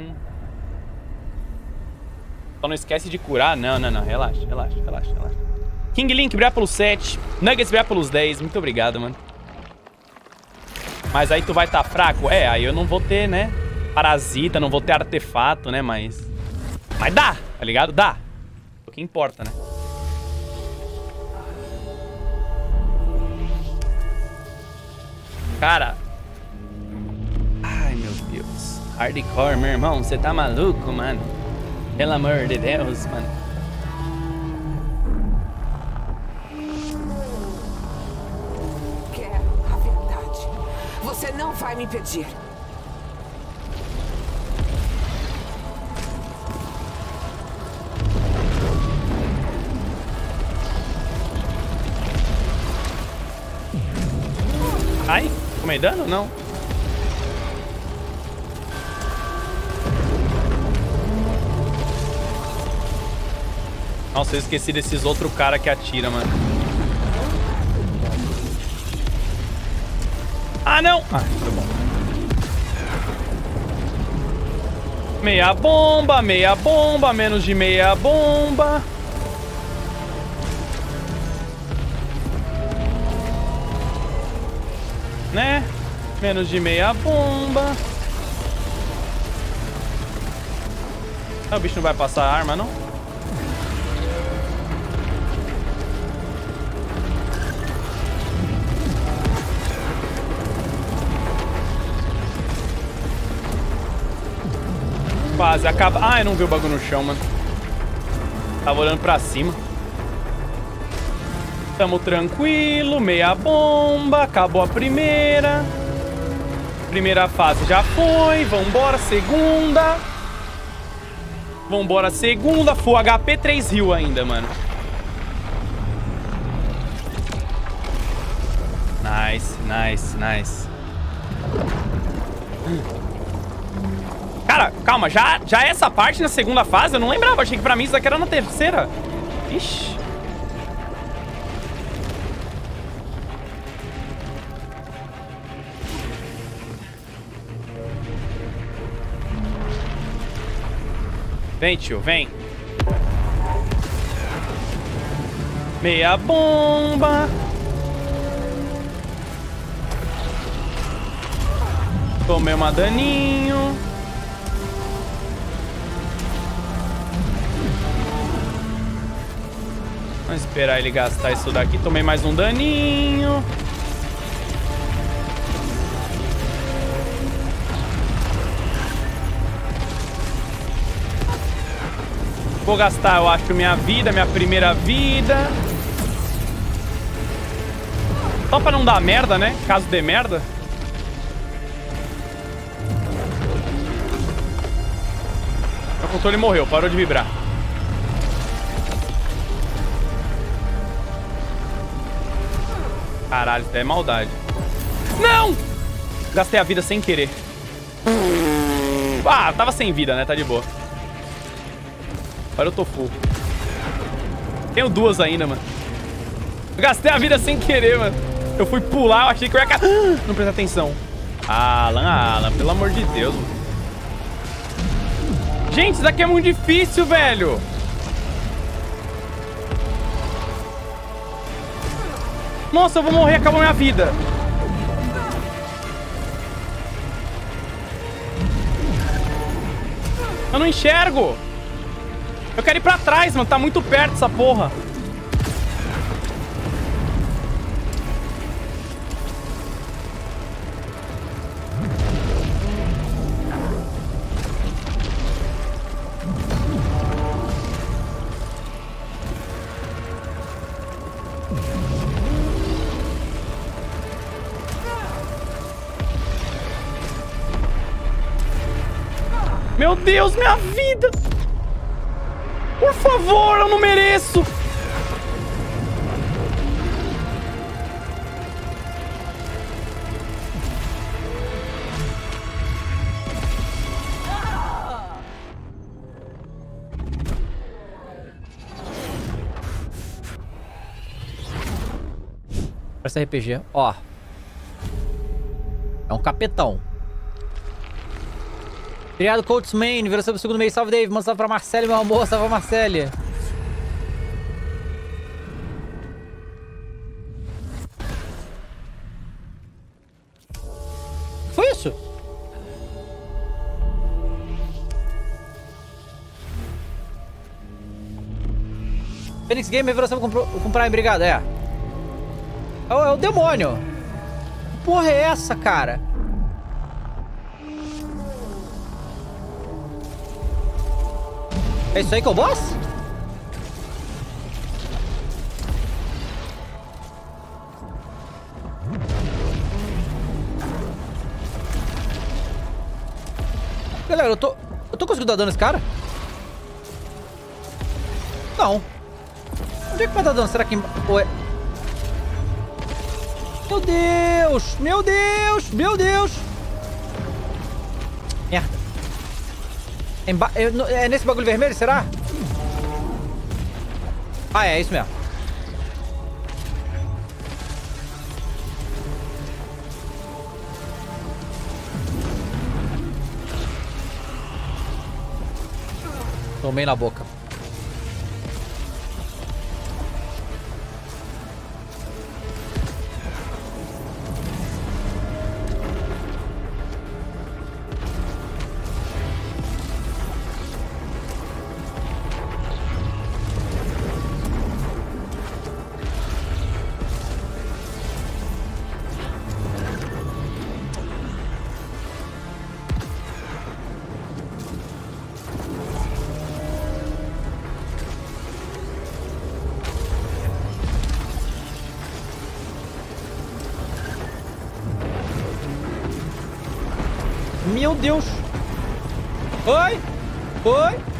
Hum. Só não esquece de curar. Não, não, não. Relaxa, relaxa, relaxa, relaxa. King Link, obrigado pelos 7. Nuggets, obrigado pelos 10. Muito obrigado, mano. Mas aí tu vai estar tá fraco? É, aí eu não vou ter, né? Parasita, não vou ter artefato, né? Mas... Mas dá, tá ligado? Dá. O que importa, né? Cara. Hardcore, meu irmão. Você tá maluco, mano? Pelo amor de Deus, mano. Quero a verdade. Você não vai me impedir. Ai, tomei dano? Não. Nossa, eu esqueci desses outros cara que atira, mano. Ah, não! Ah, tá bom. Meia bomba, meia bomba, menos de meia bomba. né? Menos de meia bomba. Ah, o bicho não vai passar a arma, não? Quase, acaba... Ah, eu não vi o bagulho no chão, mano. Tava olhando pra cima. Tamo tranquilo, meia bomba, acabou a primeira. Primeira fase já foi, vambora, segunda. Vambora, segunda, full HP 3 Rio ainda, mano. Nice, nice, nice. Cara, calma, já, já essa parte na segunda fase eu não lembrava. Achei que pra mim isso daqui era na terceira. Ixi. Vem, tio, vem. Meia bomba. Tomei uma daninho. Vamos esperar ele gastar isso daqui. Tomei mais um daninho. Vou gastar, eu acho, minha vida, minha primeira vida. Só pra não dar merda, né? Caso dê merda. O controle morreu, parou de vibrar. Caralho, isso é maldade. Não! Gastei a vida sem querer. Ah, tava sem vida, né? Tá de boa. Agora eu tô full. Tenho duas ainda, mano. Gastei a vida sem querer, mano. Eu fui pular, eu achei que eu ia... Não presta atenção. Alan, Alan, pelo amor de Deus. Gente, isso daqui é muito difícil, velho. Nossa, eu vou morrer, acabou minha vida. Eu não enxergo. Eu quero ir pra trás, mano. Tá muito perto essa porra. Meu Deus, minha vida! Por favor, eu não mereço. Essa RPG, ó. É um capetão. Obrigado, Colts Main. Virou sobre o segundo mês. Salve, Dave. Manda salve pra Marcele, meu amor. Salve pra Marcele. Foi isso? Phoenix Gamer virou sobre com Prime. Obrigado, é. É o, é o demônio. Que porra é essa, cara? É isso aí que é o boss? Galera, eu tô... Eu tô conseguindo dar dano nesse cara? Não. Onde é que vai dar dano? Será que... Ou é... Meu Deus! Meu Deus! Meu Deus! Merda. Emba é, é nesse bagulho vermelho, será? Ah, é, é isso mesmo. Tomei na boca. Meu Deus! Oi! Oi!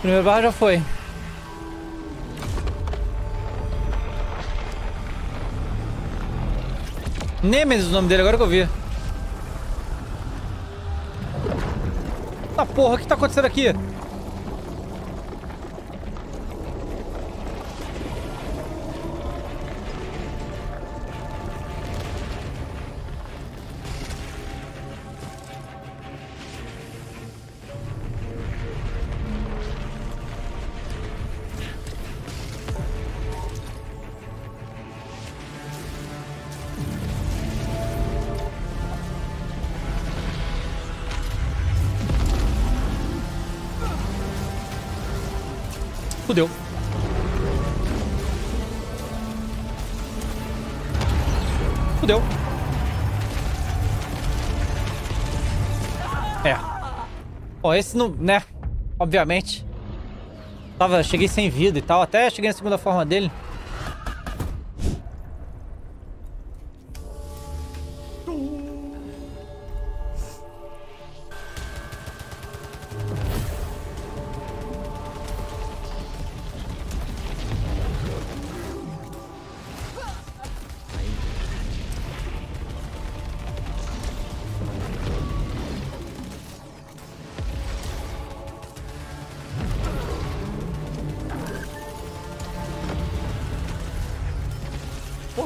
Primeiro barra já foi. Nemesis o nome dele, agora que eu vi. Ah, porra, o que tá acontecendo aqui? Fudeu. Fudeu. É. Bom, esse não, né? Obviamente. Tava, cheguei sem vida e tal. Até cheguei na segunda forma dele.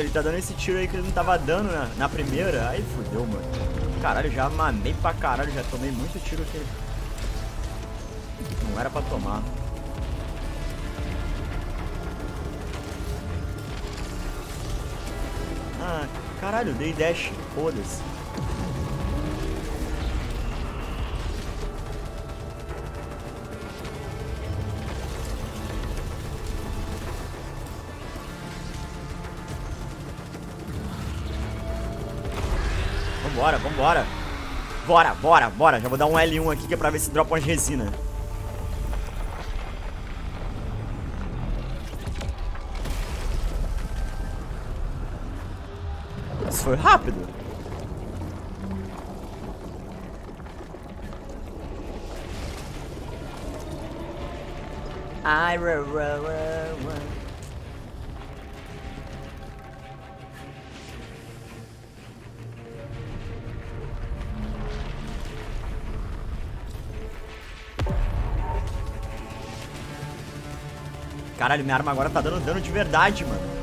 Ele tá dando esse tiro aí que ele não tava dando na, na primeira. Aí fudeu, mano. Caralho, já mamei pra caralho, já tomei muito tiro que não era pra tomar. Ah, caralho, dei dash, foda-se. Vambora, vambora. Bora, bora, bora. Já vou dar um L1 aqui que é pra ver se dropa umas resina. Isso foi rápido. Caralho, minha arma agora tá dando dano de verdade, mano.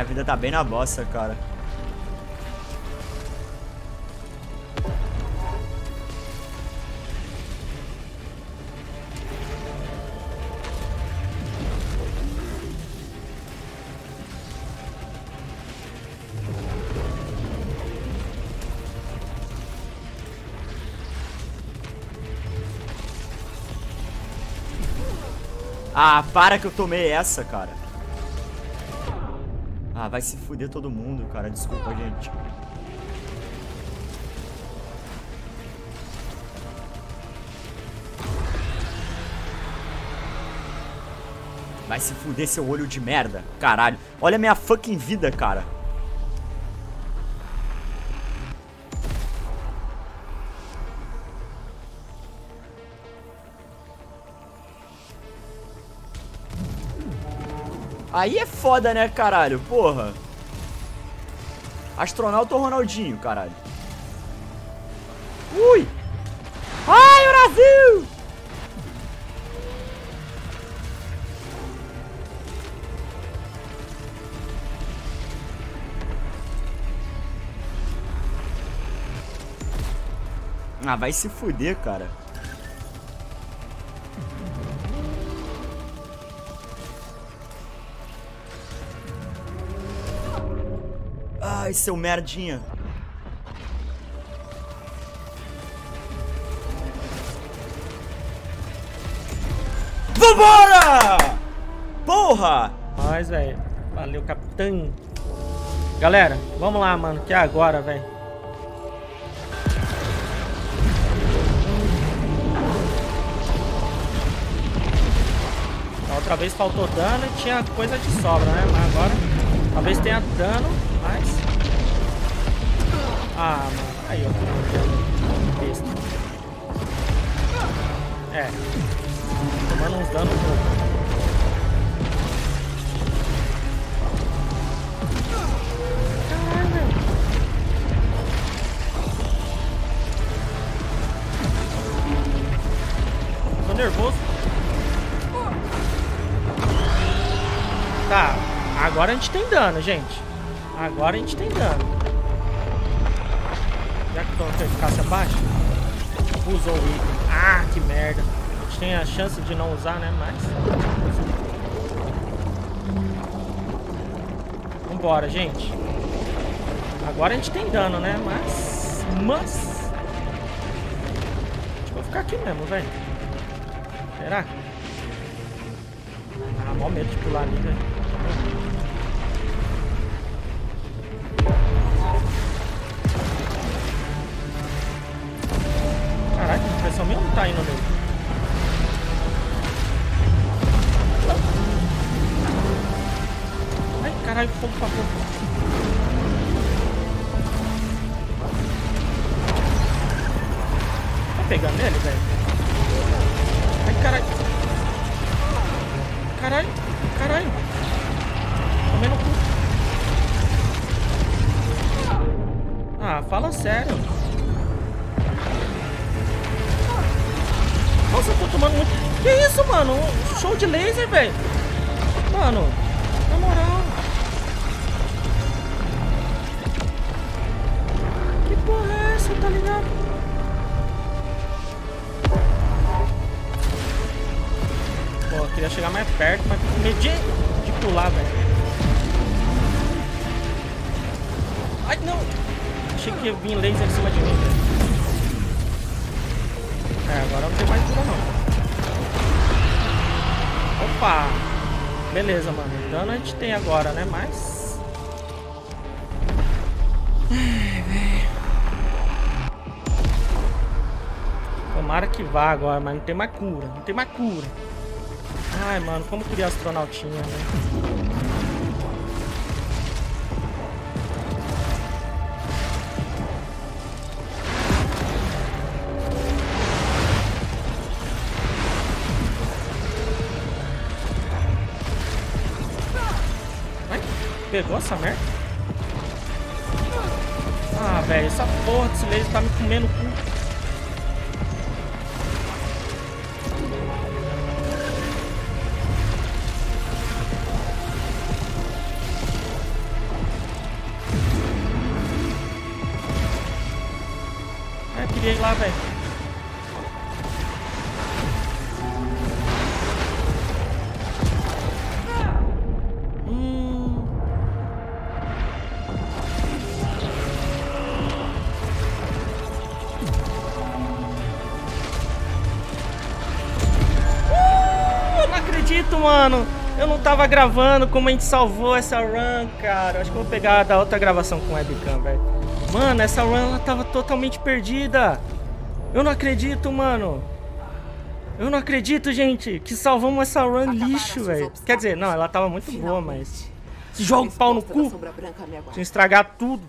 Minha vida tá bem na bosta, cara. Ah, para que eu tomei essa, cara. Ah, vai se fuder todo mundo, cara. Desculpa, gente. Vai se fuder seu olho de merda. Caralho. Olha a minha fucking vida, cara. Aí é foda, né, caralho? Porra. Astronauta ou Ronaldinho, caralho? Ui! Ai, Brasil! Ah, vai se fuder, cara. Ai, seu merdinha. Vambora! Porra! Nós, velho. Valeu, capitão. Galera, vamos lá, mano. Que é agora, velho. Outra vez faltou dano e tinha coisa de sobra, né? Mas agora talvez tenha dano, mas... Ah, mano. Aí, ó. Besta. É. Tomando uns danos loucos. Nervoso. Tá, agora a gente tem dano, gente. Agora a gente tem dano. Com a eficácia baixa, usou o item. Ah, que merda. A gente tem a chance de não usar, né? Mas. Vambora, gente. Agora a gente tem dano, né? Mas. Mas. Acho que vou ficar aqui mesmo, velho. Será? Ah, mó medo de pular ali, velho. Impressão minha não tá indo nele. Ai, caralho, fogo pra fogo. Tá pegando nele, velho? Velho. Mano, na moral. Que porra é essa, tá ligado? Pô, queria chegar mais perto, mas com medo de, de pular, velho. Ai, não. Achei que ia vir laser em cima de mim. É, agora não tem mais cura não. Opa! Beleza, mano. Dano a gente tem agora, né? Mas... Ai, velho. Tomara que vá agora, mas não tem mais cura. Não tem mais cura. Ai, mano, como queria astronautinha, né? Pegou essa merda? Ah, velho, essa porra desse laser tá me comendo o cu. Ah, queria ir lá, velho. Tava gravando como a gente salvou essa run, cara. Acho que eu vou pegar da outra gravação com webcam, velho. Mano, essa run ela tava totalmente perdida. Eu não acredito, mano. Eu não acredito, gente, que salvamos essa run Acabaram lixo, velho. Quer dizer, não, ela tava muito boa, Finalmente. mas. Joga o pau no cu. Sem estragar tudo.